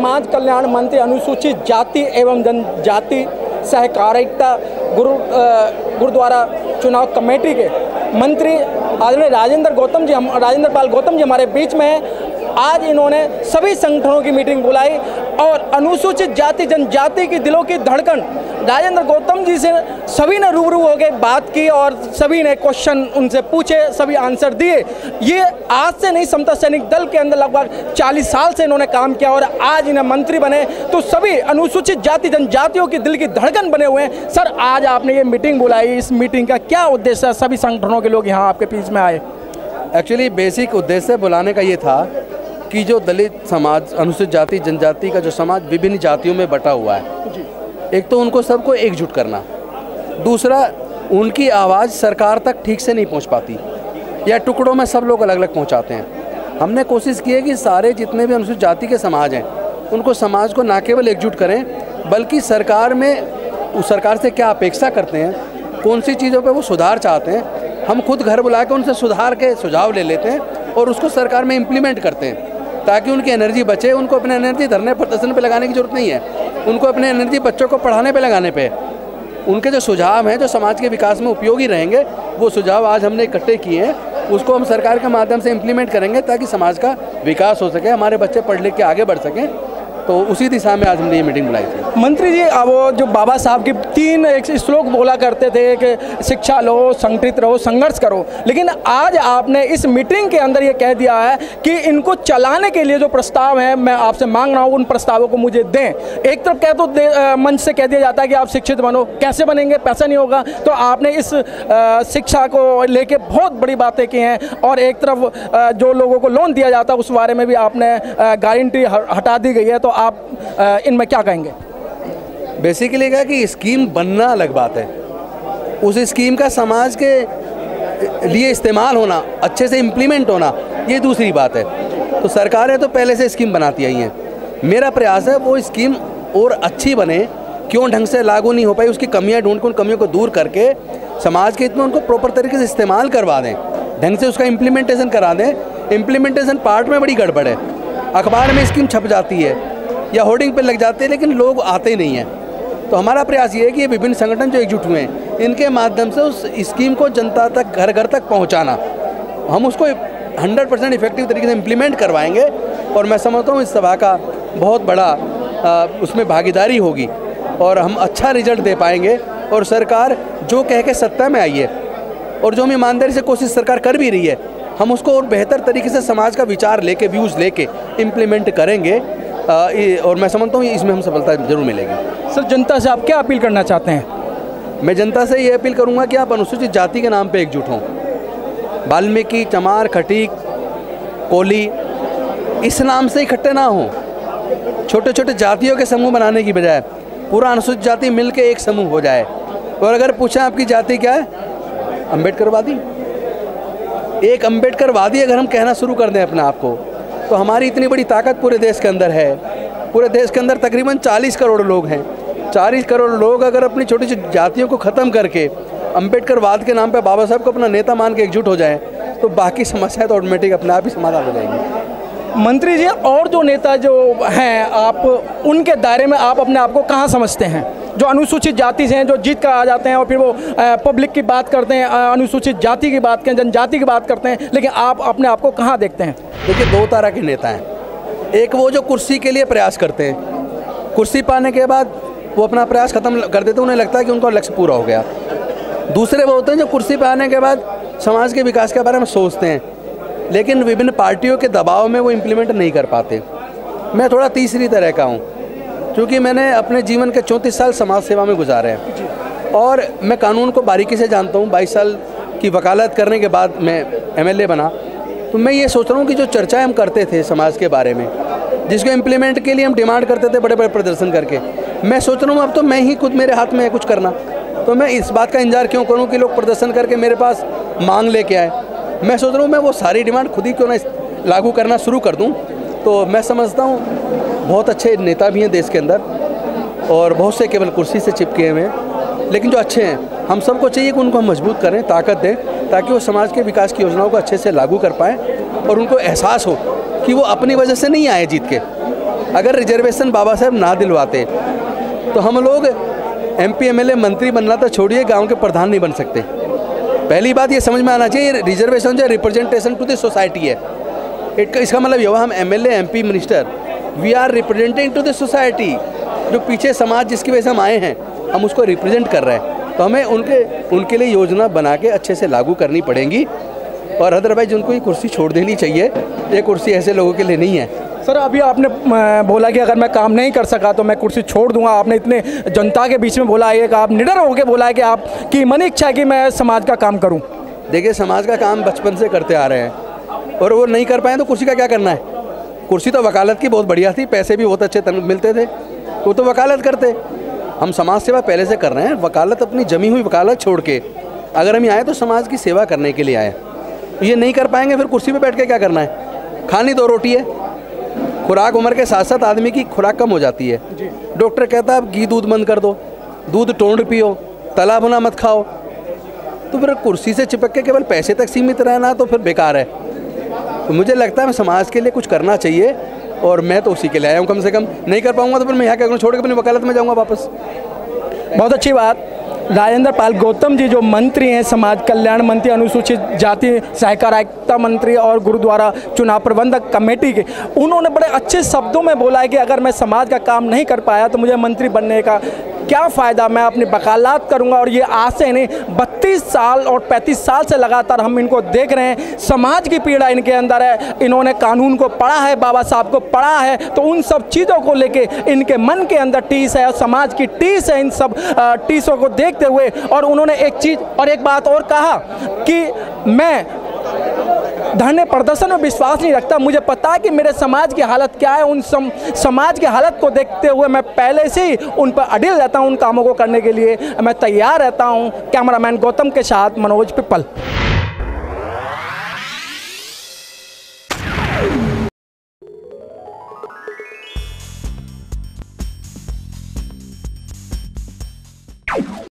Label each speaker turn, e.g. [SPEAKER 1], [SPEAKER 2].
[SPEAKER 1] समाज कल्याण मंत्री अनुसूचित जाति एवं जनजाति सहकारिता गुरु गुरुद्वारा चुनाव कमेटी के मंत्री आदरणीय राजेंद्र गौतम जी, हम राजेंद्र पाल गौतम जी हमारे बीच में हैं। आज इन्होंने सभी संगठनों की मीटिंग बुलाई। और अनुसूचित जाति, जनजाति की दिलों की धड़कन। राजेंद्र गौतम जी से सभी ने रूबरू हो गए बात की और सभी ने क्वेश्चन उनसे पूछे, सभी आंसर दिए। ये आज से नहीं, समता सैनिक दल के अंदर लगभग 40 साल से इन्होंने काम किया और आज इन्हें मंत्री बने। तो सभी अनुसूचित जाति, जनजातियों की दिल की धड़कन बने हुए हैं। सर, आज आपने ये मीटिंग बुलाई, इस मीटिंग का क्या उद्देश्य है? सभी संगठनों के लोग यहाँ आपके बीच में आए।
[SPEAKER 2] एक्चुअली बेसिक उद्देश्य बुलाने का ये था कि जो दलित समाज अनुसूचित जाति जनजाति का जो समाज विभिन्न जातियों में बटा हुआ है। एक तो उनको सबको एकजुट करना। दूसरा उनकी आवाज़ सरकार तक ठीक से नहीं पहुँच पाती या टुकड़ों में सब लोग अलग अलग पहुंचाते हैं। हमने कोशिश की है कि सारे जितने भी अनुसूचित जाति के समाज हैं उनको समाज को ना केवल एकजुट करें बल्कि सरकार में उस सरकार से क्या अपेक्षा करते हैं कौन सी चीज़ों पर वो सुधार चाहते हैं हम खुद घर बुला के उनसे सुधार के सुझाव ले लेते हैं और उसको सरकार में इम्प्लीमेंट करते हैं। ताकि उनकी एनर्जी बचे, उनको अपनी एनर्जी धरने प्रदर्शन पर लगाने की ज़रूरत नहीं है। उनको अपने एनर्जी बच्चों को पढ़ाने पर लगाने पे। उनके जो सुझाव हैं, जो समाज के विकास में उपयोगी रहेंगे, वो सुझाव आज हमने इकट्ठे किए हैं। उसको हम सरकार के माध्यम से इम्प्लीमेंट करेंगे ताकि समाज का विकास हो सके, हमारे बच्चे पढ़ लिख के आगे बढ़ सकें। तो उसी दिशा में आज हमने ये मीटिंग बुलाई थी।
[SPEAKER 1] मंत्री जी, अब जो बाबा साहब की तीन एक श्लोक बोला करते थे कि शिक्षा लो, संगठित रहो, संघर्ष करो। लेकिन आज आपने इस मीटिंग के अंदर ये कह दिया है कि इनको चलाने के लिए जो प्रस्ताव है, मैं आपसे मांग रहा हूँ, उन प्रस्तावों को मुझे दें। एक तरफ़ कह तो मंच से कह दिया जाता है कि आप शिक्षित बनो। कैसे बनेंगे? पैसा नहीं होगा। तो आपने इस शिक्षा को लेके बहुत बड़ी बातें की हैं और एक तरफ़ जो लोगों को लोन दिया जाता है, उस बारे में भी आपने गारंटी हटा दी गई है। तो आप इनमें क्या कहेंगे?
[SPEAKER 2] बेसिकली क्या कि स्कीम बनना अलग बात है। उस स्कीम का समाज के लिए इस्तेमाल होना, अच्छे से इम्प्लीमेंट होना, ये दूसरी बात है। तो सरकारें तो पहले से स्कीम बनाती आई हैं। मेरा प्रयास है वो स्कीम और अच्छी बने, क्यों ढंग से लागू नहीं हो पाई, उसकी कमियाँ ढूंढ के, उन कमियों को दूर करके समाज के हित में उनको प्रॉपर तरीके से इस्तेमाल करवा दें। ढंग से उसका इम्प्लीमेंटेशन करा दें। इम्प्लीमेंटेशन पार्ट में बड़ी गड़बड़ है। अखबार में स्कीम छप जाती है या होर्डिंग पर लग जाती है, लेकिन लोग आते ही नहीं हैं। तो हमारा प्रयास ये है कि ये विभिन्न संगठन जो एकजुट हुए हैं इनके माध्यम से उस स्कीम को जनता तक घर घर तक पहुँचाना। हम उसको 100 परसेंट इफ़ेक्टिव तरीके से इम्प्लीमेंट करवाएँगे और मैं समझता हूँ इस सभा का बहुत बड़ा आ, उसमें भागीदारी होगी और हम अच्छा रिज़ल्ट दे पाएँगे और सरकार जो कह के सत्ता में आई है और जो हम ईमानदारी से कोशिश सरकार कर भी रही है हम उसको और बेहतर तरीके से समाज का विचार लेके व्यूज़ लेके इम्प्लीमेंट करेंगे। आ, और मैं समझता हूँ इसमें हम सफलता ज़रूर मिलेगी।
[SPEAKER 1] सर, जनता से आप क्या अपील करना चाहते हैं?
[SPEAKER 2] मैं जनता से ये अपील करूँगा कि आप अनुसूचित जाति के नाम पे एकजुट हों। वाल्मीकि, चमार, खटीक, कोली, इस नाम से इकट्ठे ना हों। छोटे छोटे जातियों के समूह बनाने की बजाय पूरा अनुसूचित जाति मिल के एक समूह हो जाए। और अगर पूछें आपकी जाति क्या है? अम्बेडकरवादी एक अम्बेडकरवादी अगर हम कहना शुरू कर दें अपने आप को तो हमारी इतनी बड़ी ताकत पूरे देश के अंदर है। पूरे देश के अंदर तकरीबन 40 करोड़ लोग हैं। 40 करोड़ लोग अगर अपनी छोटी छोटी जातियों को ख़त्म करके अम्बेडकरवाद के नाम पर बाबा साहब को अपना नेता मान के एकजुट हो जाए तो बाकी समस्याएँ तो ऑटोमेटिक अपने आप ही समाधान हो जाएँगी।
[SPEAKER 1] मंत्री जी और जो नेता जो हैं आप उनके दायरे में आप अपने आप को कहाँ समझते हैं? जो अनुसूचित जाति से हैं जो जीत कर आ जाते हैं और फिर वो पब्लिक की बात करते हैं अनुसूचित जाति की बात करें जनजाति की बात करते हैं लेकिन आप अपने आप को कहाँ देखते हैं?
[SPEAKER 2] देखिए दो तरह के नेता हैं। एक वो जो कुर्सी के लिए प्रयास करते हैं। कुर्सी पाने के बाद वो अपना प्रयास खत्म कर देते हैं, उन्हें लगता है कि उनका लक्ष्य पूरा हो गया। दूसरे वो होते हैं जो कुर्सी पर आने के बाद समाज के विकास के बारे में सोचते हैं, लेकिन विभिन्न पार्टियों के दबाव में वो इम्प्लीमेंट नहीं कर पाते। मैं थोड़ा तीसरी तरह का हूँ, क्योंकि मैंने अपने जीवन के चौंतीस साल समाज सेवा में गुजारे हैं। और मैं कानून को बारीकी से जानता हूँ, बाईस साल की वकालत करने के बाद मैं एमएलए बना। तो मैं ये सोच रहा हूँ कि जो चर्चाएँ हम करते थे समाज के बारे में, जिसको इम्प्लीमेंट के लिए हम डिमांड करते थे बड़े बड़े प्रदर्शन करके मैं सोच रहा हूँ अब तो मैं ही खुद मेरे हाथ में है, कुछ करना। तो मैं इस बात का इंतज़ार क्यों करूँ कि लोग प्रदर्शन करके मेरे पास मांग लेके आए? मैं सोच रहा हूँ मैं वो सारी डिमांड खुद ही क्यों ना लागू करना शुरू कर दूँ? तो मैं समझता हूँ बहुत अच्छे नेता भी हैं देश के अंदर और बहुत से केवल कुर्सी से चिपके हुए हैं, लेकिन जो अच्छे हैं, हम सबको चाहिए कि उनको हम मज़बूत करें, ताकत दें, ताकि वो समाज के विकास की योजनाओं को अच्छे से लागू कर पाएँ और उनको एहसास हो कि वो अपनी वजह से नहीं आए जीत के। अगर रिजर्वेशन बाबा साहब ना दिलवाते तो हम लोग एम पी मंत्री बनना तो छोड़िए, गाँव के प्रधान नहीं बन सकते। पहली बात ये समझ में आना चाहिए रिजर्वेशन जो रिप्रेजेंटेशन टू द सोसाइटी है। इट- इसका मतलब ये हम M L minister we are representing to the society जो पीछे समाज जिसकी वजह से हम आए हैं, हम उसको रिप्रेजेंट कर रहे हैं। तो हमें उनके उनके लिए योजना बना के अच्छे से लागू करनी पड़ेगी। और अदरवाइज़ उनको ये कुर्सी छोड़ देनी चाहिए। ये कुर्सी ऐसे लोगों के लिए नहीं है।
[SPEAKER 1] सर, अभी आपने बोला कि अगर मैं काम नहीं कर सका तो मैं कुर्सी छोड़ दूँगा। आपने इतने जनता के बीच में बोला है कि आप निडर होकर बोला है कि आपकी मन इच्छा है कि मैं समाज का काम करूँ।
[SPEAKER 2] देखिए, समाज का काम बचपन से करते आ रहे हैं और वो नहीं कर पाए तो कुर्सी का क्या करना है? कुर्सी तो वकालत की बहुत बढ़िया थी, पैसे भी बहुत अच्छे मिलते थे। वो तो वकालत करते। हम समाज सेवा पहले से कर रहे हैं, वकालत अपनी जमी हुई वकालत छोड़ के। अगर हम आए तो समाज की सेवा करने के लिए आए। ये नहीं कर पाएँगे, फिर कुर्सी पे बैठ के क्या करना है? खानी दो रोटी है। खुराक उम्र के साथ साथ आदमी की खुराक कम हो जाती है। डॉक्टर कहता है अब घी दूध बंद कर दो दूध टोंड पियो तला भुना मत खाओ। तो फिर कुर्सी से चिपक के केवल पैसे तक सीमित रहना तो फिर बेकार है। तो मुझे लगता है मैं समाज के लिए कुछ करना चाहिए और मैं तो उसी के लिए आया हूँ कम से कम। नहीं कर पाऊँगा तो फिर मैं यहाँ क्या करूँ छोड़ के अपनी वकालत में जाऊँगा वापस।
[SPEAKER 1] बहुत अच्छी बात। राजेंद्र पाल गौतम जी जो मंत्री हैं, समाज कल्याण मंत्री, अनुसूचित जाति सहकारिता मंत्री और गुरुद्वारा चुनाव प्रबंधक कमेटी के, उन्होंने बड़े अच्छे शब्दों में बोला है कि अगर मैं समाज का काम नहीं कर पाया तो मुझे मंत्री बनने का क्या फ़ायदा? मैं अपनी वकालत करूँगा और ये से नहीं बत्तीस साल और पैंतीस साल से लगातार हम इनको देख रहे हैं। समाज की पीड़ा इनके अंदर है। इन्होंने कानून को पढ़ा है, बाबा साहब को पढ़ा है। तो उन सब चीज़ों को लेके इनके मन के अंदर टीस है और समाज की टीस है इन सब टीसों को देखते हुए। और उन्होंने एक चीज़ और एक बात और कहा कि मैं धरने प्रदर्शन में विश्वास नहीं रखता। मुझे पता है कि मेरे समाज की हालत क्या है। उन सम, समाज की हालत को देखते हुए मैं पहले से ही उन पर अडिल रहता हूँ उन कामों को करने के लिए। मैं तैयार रहता हूँ। कैमरामैन गौतम के साथ मनोज पिपल।